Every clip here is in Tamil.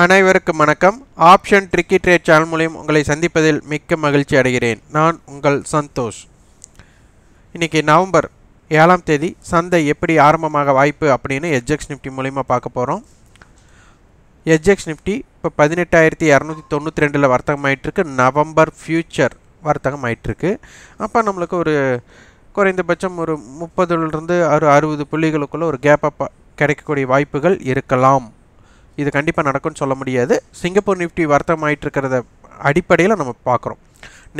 அனைவருக்கும் வணக்கம். ஆப்ஷன் ட்ரிக்கி ட்ரேட் சேனல் மூலியம் உங்களை சந்திப்பதில் மிக்க மகிழ்ச்சி அடைகிறேன். நான் உங்கள் சந்தோஷ். இன்றைக்கி நவம்பர் ஏழாம் தேதி சந்தை எப்படி ஆரம்பமாக வாய்ப்பு அப்படின்னு எஜ்எக்ஸ் நிஃப்டி மூலிமா பார்க்க போகிறோம் எஜ்எக்ஸ் நிஃப்டி இப்போ பதினெட்டாயிரத்தி இரநூத்தி தொண்ணூற்றி ரெண்டில் வர்த்தகம் ஆகிட்டுருக்கு நவம்பர் ஃப்யூச்சர் வர்த்தகம் ஆயிட்டிருக்கு அப்போ நம்மளுக்கு ஒரு குறைந்தபட்சம் ஒரு முப்பதுலேருந்து ஒரு அறுபது புள்ளிகளுக்குள்ளே ஒரு கேப் அப் கிடைக்கக்கூடிய வாய்ப்புகள் இருக்கலாம். இது கண்டிப்பாக நடக்கும்னு சொல்ல முடியாது. சிங்கப்பூர் நிஃப்டி வர்த்தகம் ஆயிட்டு இருக்கிறத அடிப்படையில் நம்ம பார்க்குறோம்.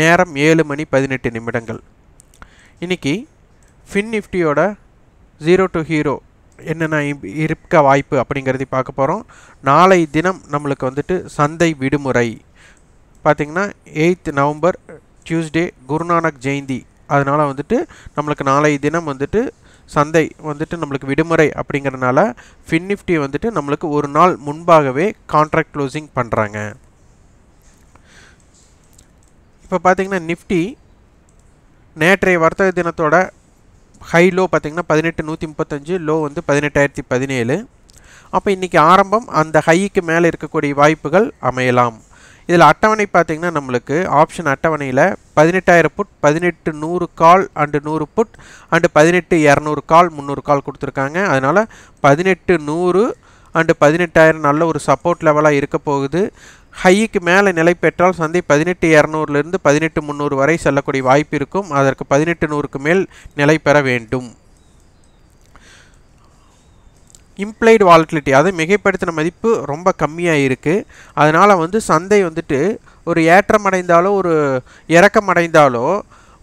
நேரம் ஏழு மணி பதினெட்டு நிமிடங்கள். இன்னைக்கு ஃபின் நிஃப்டியோட ஜீரோ டு ஹீரோ என்னென்ன இருக்க வாய்ப்பு அப்படிங்கிறதை பார்க்க போகிறோம் நாளை தினம் நம்மளுக்கு வந்துட்டு சந்தை விடுமுறை. பார்த்திங்கன்னா eight November Tuesday Guru Nanak Jayanti. அதனால் வந்துட்டு நம்மளுக்கு நாளை தினம் வந்துட்டு சந்தை வந்துட்டு நம்மளுக்கு விடுமுறை அப்படிங்கிறனால ஃபின் நிஃப்டி வந்துட்டு நம்மளுக்கு ஒரு நாள் முன்பாகவே கான்ட்ராக்ட் க்ளோசிங் பண்ணுறாங்க இப்போ பார்த்திங்கன்னா நிஃப்டி நேற்றைய வர்த்தக தினத்தோட ஹை லோ பார்த்திங்கன்னா பதினெட்டு நூற்றி முப்பத்தஞ்சு லோ வந்து பதினெட்டாயிரத்தி பதினேழு. அப்போ இன்றைக்கி ஆரம்பம் அந்த ஹைக்கு மேலே இருக்கக்கூடிய வாய்ப்புகள் அமையலாம். இதில் அட்டவணை பார்த்தீங்கன்னா நம்மளுக்கு ஆப்ஷன் அட்டவணையில் பதினெட்டாயிரம் புட் பதினெட்டு நூறு கால் அண்டு நூறு புட் அண்டு பதினெட்டு இரநூறு கால் முந்நூறு கால் கொடுத்துருக்காங்க. அதனால் பதினெட்டு நூறு அண்டு பதினெட்டாயிரம் நல்ல ஒரு சப்போர்ட் லெவலாக இருக்க போகுது. ஹைக்கு மேலே நிலை பெற்றால் சந்தை பதினெட்டு இரநூறுலேருந்து பதினெட்டு முந்நூறு வரை செல்லக்கூடிய வாய்ப்பு இருக்கும். அதற்கு பதினெட்டு நூறுக்கு மேல் நிலை பெற வேண்டும். இம்ப்ளைடு வாலட்டிலிட்டி அது மிகைப்படுத்தின மதிப்பு ரொம்ப கம்மியாக இருக்குது அதனால் வந்து சந்தை வந்துட்டு ஒரு ஏற்றம் அடைந்தாலோ ஒரு இறக்கம் அடைந்தாலோ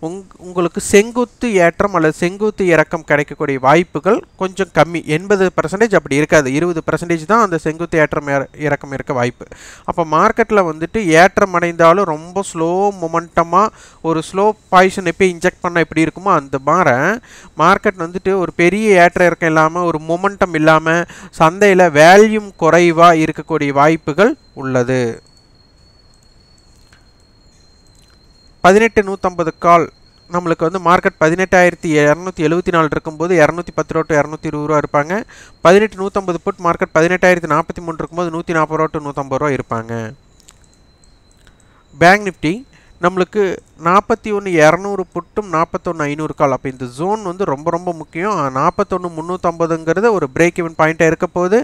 உங் உங்களுக்கு செங்குத்து ஏற்றம் அல்லது செங்குத்து இறக்கம் கிடைக்கக்கூடிய வாய்ப்புகள் கொஞ்சம் கம்மி. எண்பது பர்சன்டேஜ் அப்படி இருக்காது. இருபது பர்சன்டேஜ் தான் அந்த செங்குத்து ஏற்றம் இறக்கம் இருக்க வாய்ப்பு. அப்போ மார்க்கெட்டில் வந்துட்டு ஏற்றம் அடைந்தாலும் ரொம்ப ஸ்லோ மொமெண்டமாக ஒரு ஸ்லோ பாய்சன் எப்போ இன்ஜெக்ட் பண்ணால் எப்படி இருக்குமோ அந்த மாதிரி மார்க்கெட் வந்துட்டு ஒரு பெரிய ஏற்ற இறக்கம் இல்லாமல் ஒரு மொமெண்டம் இல்லாமல் சந்தையில் வேல்யூம் குறைவாக இருக்கக்கூடிய வாய்ப்புகள் உள்ளது. பதினெட்டு நூற்றம்பது கால். நம்மளுக்கு வந்து மார்க்கெட் பதினெட்டாயிரத்தி இரநூத்தி எழுபத்தி நாலு இருக்கும்போது இரநூத்தி பத்து ரூபா டு இரநூத்தி இருபது ரூபா இருப்பாங்க. பதினெட்டு நூற்றம்பது புட் மார்க்கெட் பதினெட்டாயிரத்தி நாற்பத்தி மூணு இருக்கும்போது நூற்றி நாற்பது ரூபா டு நூற்றம்பது ரூபா இருப்பாங்க. பேங்க் நிஃப்டி நம்மளுக்கு நாற்பத்தி ஒன்று இரநூறு புட்டும் நாற்பத்தொன்று ஐநூறு கால். அப்போ இந்த ஜோன் வந்து ரொம்ப ரொம்ப முக்கியம். நாற்பத்தொன்று முந்நூற்றம்பதுங்கிறது ஒரு பிரேக் இவன் பாயிண்ட்டாக இருக்க போது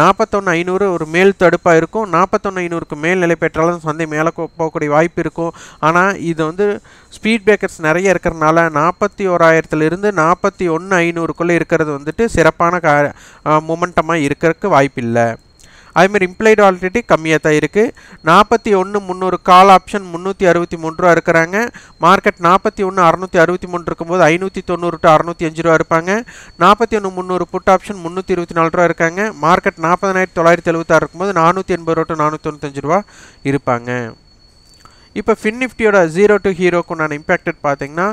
நாற்பத்தொன்று ஐநூறு ஒரு மேல் தடுப்பாக இருக்கும். நாற்பத்தொன்று ஐநூறுக்கு மேல் நிலை பெற்றாலும் சந்தை மேலே போகக்கூடிய வாய்ப்பு இருக்கும். ஆனால் இது வந்து ஸ்பீட் பிரேக்கர்ஸ் நிறைய இருக்கிறனால நாற்பத்தி ஓராயிரத்துலேருந்து நாற்பத்தி ஒன்று ஐநூறுக்குள்ளே இருக்கிறது வந்துட்டு சிறப்பான கா மொமெண்டமாக இருக்கிறதுக்கு வாய்ப்பில்லை. அதுமாரி இம்ப்ளைடு ஆல்ரெடி கம்மியாக தான் இருக்குது நாற்பத்தி ஒன்று முந்நூறு கால் ஆப்ஷன் முந்நூற்றி அறுபத்தி மூணு ரூபா இருக்கிறாங்க. மார்க்கெட் நாற்பத்தி ஒன்று அறுநூற்றி அறுபத்தி மூணு இருக்கும்போது ஐநூற்றி தொண்ணூறு டு அறுநூற்றி அஞ்சு ரூபா இருப்பாங்க. நாற்பத்தி ஒன்று முந்நூறு புட் ஆப்ஷன் முந்நூற்றி இருபத்தி நாலு ரூபா இருக்காங்க. மார்க்கெட் நாற்பதாயிரத்தி தொள்ளாயிரத்தி எழுபத்தாறு இருக்கும்போது நானூற்றி எண்பது ரூபா டு நானூற்றி தொண்ணூத்தஞ்சு ரூபா இருப்பாங்க. இப்போ ஃபின் நிஃப்டியோட ஜீரோ டு ஹீரோக்கு நான் இம்பேக்டட் பார்த்தீங்கன்னா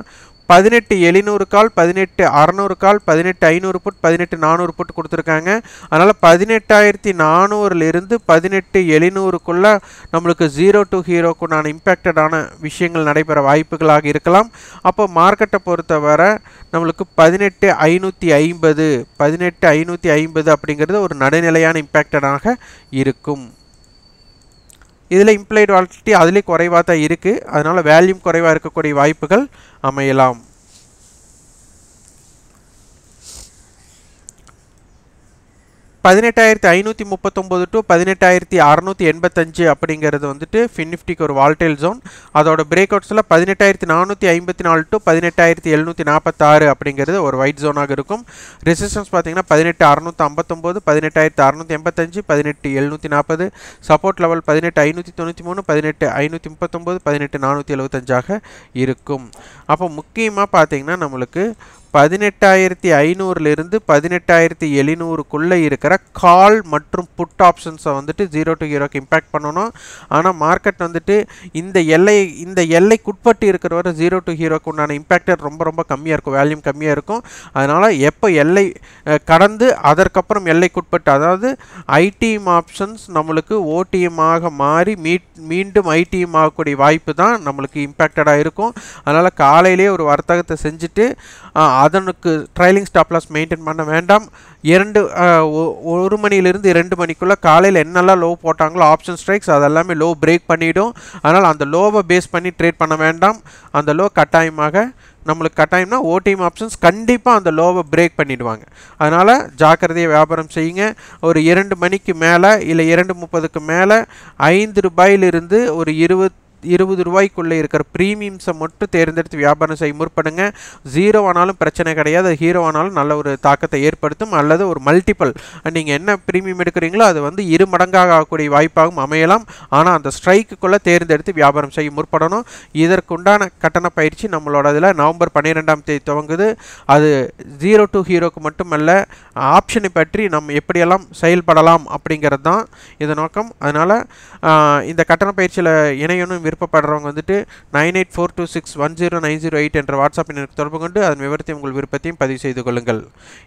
பதினெட்டு எழுநூறு கால் பதினெட்டு அறநூறு கால் பதினெட்டு ஐநூறு புட் பதினெட்டு நானூறு புட் கொடுத்துருக்காங்க. அதனால் பதினெட்டாயிரத்தி நானூறுலேருந்து பதினெட்டு எழுநூறுக்குள்ளே நம்மளுக்கு ஜீரோ டு ஹீரோக்கு உண்டான இம்பேக்டடான விஷயங்கள் நடைபெற வாய்ப்புகளாக இருக்கலாம். அப்போ மார்க்கெட்டை பொறுத்தவரை நம்மளுக்கு பதினெட்டு ஐநூற்றி ஐம்பது பதினெட்டு ஐநூற்றி ஐம்பது அப்படிங்கிறது ஒரு நடுநிலையான இம்பேக்டடாக இருக்கும். இதில் இம்ப்ளைடு வாலிட்டி அதிலே குறைவாக தான் இருக்குது அதனால் வேல்யூம் குறைவாக இருக்கக்கூடிய வாய்ப்புகள் அமையலாம். பதினெட்டாயிரத்தி ஐநூற்றி முப்பத்தொம்போது டு பதினெட்டாயிரத்தி அறநூற்றி எண்பத்தஞ்சு அப்படிங்கிறது வந்துட்டு ஃபின்னிஃப்டிக்கு ஒரு வால்டேல் ஜோன் அதோட பிரேக் அவுட்ஸில் பதினெட்டாயிரத்தி நானூற்றி ஐம்பத்தி நாலு டு பதினெட்டாயிரத்தி எழுநூற்றி நாற்பத்தாறு அப்படிங்கிறது ஒரு ஒயிட் ஜோனாக இருக்கும். ரெசிஸ்டன்ஸ் பார்த்தீங்கன்னா பதினெட்டு அறநூற்றி ஐம்பத்தொம்போது பதினெட்டாயிரத்தி அறநூற்றி எண்பத்தஞ்சு பதினெட்டு எழுநூற்றி நாற்பது. சப்போர்ட் லெவல் பதினெட்டு ஐநூற்றி தொண்ணூற்றி மூணு பதினெட்டு ஐநூற்றி முப்பத்தொம்போது பதினெட்டு நானூற்றி எழுபத்தஞ்சாக இருக்கும். அப்போ முக்கியமாக பார்த்தீங்கன்னா நம்மளுக்கு பதினெட்டாயிரத்தி ஐநூறுலேருந்து பதினெட்டாயிரத்தி எழுநூறுக்குள்ளே இருக்கிற கால் மற்றும் புட் ஆப்ஷன்ஸை வந்துட்டு ஜீரோ டு ஹீரோக்கு இம்பேக்ட் பண்ணணும். ஆனால் மார்க்கெட் வந்துட்டு இந்த எல்லை இந்த எல்லைக்குட்பட்டு இருக்கிற வரை ஜீரோ டு ஹீரோக்கு உண்டான இம்பேக்டட் ரொம்ப ரொம்ப கம்மியாக இருக்கும் வேல்யூம் கம்மியாக இருக்கும். அதனால் எப்போ எல்லை கடந்து அதற்கப்புறம் எல்லைக்குட்பட்டு அதாவது ஐடிஎம் ஆப்ஷன்ஸ் நம்மளுக்கு ஓடிஎம்மாக ஆக மாறி மீட் மீண்டும் ஐடிஎம் ஆகக்கூடிய வாய்ப்பு தான் நம்மளுக்கு இம்பேக்டடாக இருக்கும். அதனால் காலையிலேயே ஒரு வர்த்தகத்தை செஞ்சுட்டு அதனுக்கு ட்ரைலிங் ஸ்டாப்லாஸ் மெயின்டைன் பண்ண வேண்டாம். இரண்டு ஒ- ஒரு மணியிலிருந்து இரண்டு மணிக்குள்ளே காலையில் என்னெல்லாம் லோ போட்டாங்களோ ஆப்ஷன் ஸ்ட்ரைக்ஸ் அதெல்லாமே லோ பிரேக் பண்ணிவிடும் அதனால் அந்த லோவை பேஸ் பண்ணி ட்ரேட் பண்ண வேண்டாம். அந்த லோ கட்டாயமாக நம்மளுக்கு கட்டாயம்னா ஓடிஎம் ஆப்ஷன்ஸ் கண்டிப்பாக அந்த லோவை பிரேக் பண்ணிவிடுவாங்க அதனால் ஜாக்கிரதையை வியாபாரம் செய்யுங்க. ஒரு இரண்டு மணிக்கு மேலே இல்லை இரண்டு முப்பதுக்கு மேலே ஐந்து ரூபாயிலிருந்து ஒரு இருபது இருபது ரூபாய்க்குள்ளே இருக்கிற ப்ரீமியம்ஸை மட்டும் தேர்ந்தெடுத்து வியாபாரம் செய்ய முற்படுங்க. ஜீரோ ஆனாலும் பிரச்சனை கிடையாது. ஹீரோ ஆனாலும் நல்ல ஒரு தாக்கத்தை ஏற்படுத்தும். அல்லது ஒரு மல்டிபிள் நீங்கள் என்ன ப்ரீமியம் எடுக்கிறீங்களோ அது வந்து இரு மடங்காக ஆகக்கூடிய வாய்ப்பாகவும் அமையலாம். ஆனால் அந்த ஸ்ட்ரைக்குள்ளே தேர்ந்தெடுத்து வியாபாரம் செய்ய முற்படணும். இதற்குண்டான கட்டண பயிற்சி நம்மளோட இதில் நவம்பர் பன்னிரெண்டாம் தேதி துவங்குது. அது ஜீரோ டு ஹீரோக்கு மட்டுமல்ல ஆப்ஷனை பற்றி நம்ம எப்படியெல்லாம் செயல்படலாம் அப்படிங்கிறது தான் இது நோக்கம். அதனால் இந்த கட்டண பயிற்சியில் இணையணும் விருப்பப்படுறவங்க வந்துட்டு nine eight four two six one zero nine zero eight என்ற வாட்ஸ்அப் எனக்கு தொடர்பு கொண்டு அதன் விவரத்தையும் உங்கள் விருப்பத்தையும் பதிவு செய்து கொள்ளுங்கள்.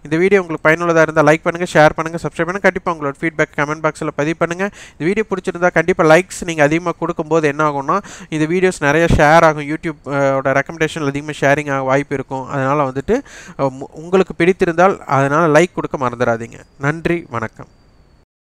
இந்த வீடியோ உங்களுக்கு பயனுள்ளதாக இருந்தால் லைக் பண்ணுங்கள் ஷேர் பண்ணுங்கள் சப்ஸ்கிரைப் பண்ணுங்கள் கண்டிப்பாக உங்களோட ஃபீட்பேக் கமெண்ட் பாக்ஸில் பதிவு பண்ணுங்கள் இந்த வீடியோ பிடிச்சிருந்தா கண்டிப்பாக லைக்ஸ் நீங்கள் அதிகமாக கொடுக்கும்போது என்ன ஆகும்னா இந்த வீடியோஸ் நிறைய ஷேர் ஆகும். யூடியூப் அஹ், ஓட ரெக்கமெண்டேஷன் அதிகமாக ஷேரிங் ஆக வாய்ப்பு இருக்கும். அதனால் வந்துட்டு உங்களுக்கு பிடித்திருந்தால் அதனால் லைக் கொடுக்க மறந்துடாதீங்க. நன்றி வணக்கம்.